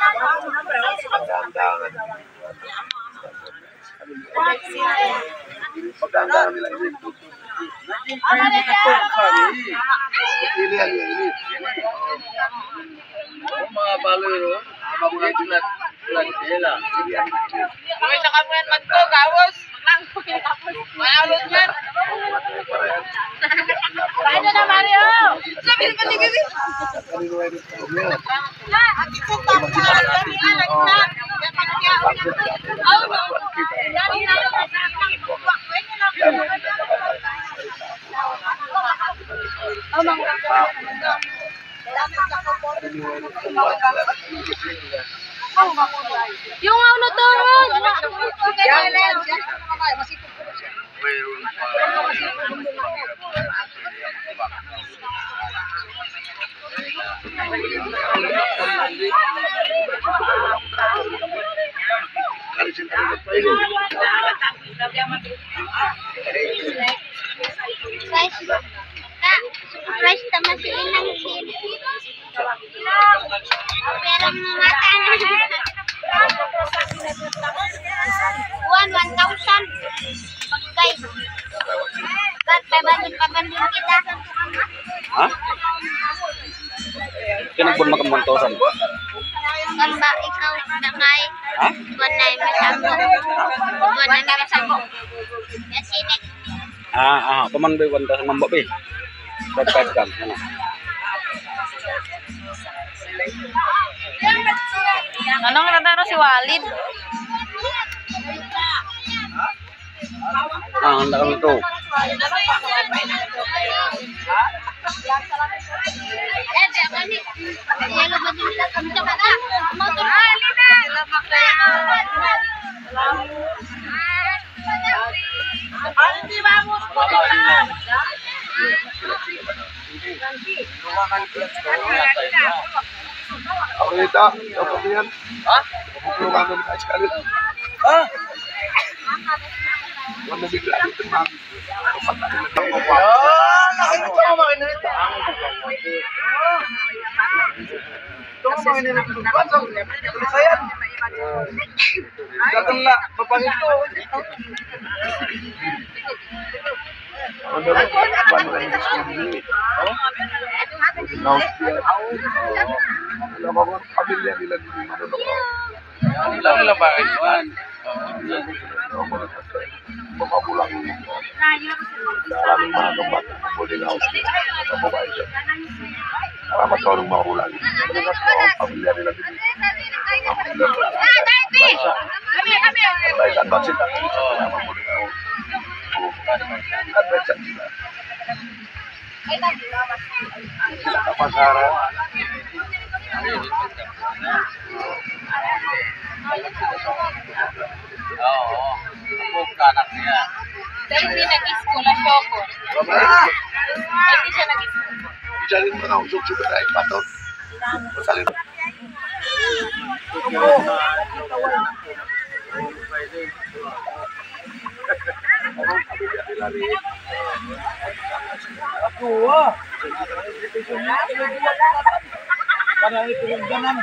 Pagdaandahan. Pagdaandahan nila ini. Ini yan, ini. mga balero, mga tunat tunat nila. Uy, sa kamuyan man to, gawas. Langkoy tapos. Maabot yan. Kaya na, Mario. Sabihin ko ni Bibi. Ang isang tapos na alag na. Oh, no. Dari na lang. Oh, mga yung ano to ron? Okay, okay, okay. Tayo nagpailo. Surprise tama si Inang Sin. Pero mata na. Pabandun kita? Ha? Kinagbun makamontosan. Kan ba ikaw nakay? Ha? Buwan na. Buwan. Ya sini. Ah, ah, paman ba wanda sa mamba be? Five five kam. Ano? Anong nadaro si Walid? Ah, handa kami to. Kami nita, dapat yan. Ha? Sekali. Ha? Wala bigla dito mami. Ah, nakita ko mga inita. Ito ang mga inita. Pasok. Tulisayan. Datang na. Papangit ko. Ano rin, paano na yung sumili? No. Alam mo kung pamilya nila dito manunok ako. Ilang ilang bakit man? Mga bulang dito. Maraming mga gambat na boarding house dito. Sa mga boarding house. Advance sila. Sila kapasaran. Oo. Hindi nag-school na Shoko. Babae. Hindi siya nag-school. Jalin mo na usok sugar ay patot. Masalin. Ako ah. Parang ito yung ganan.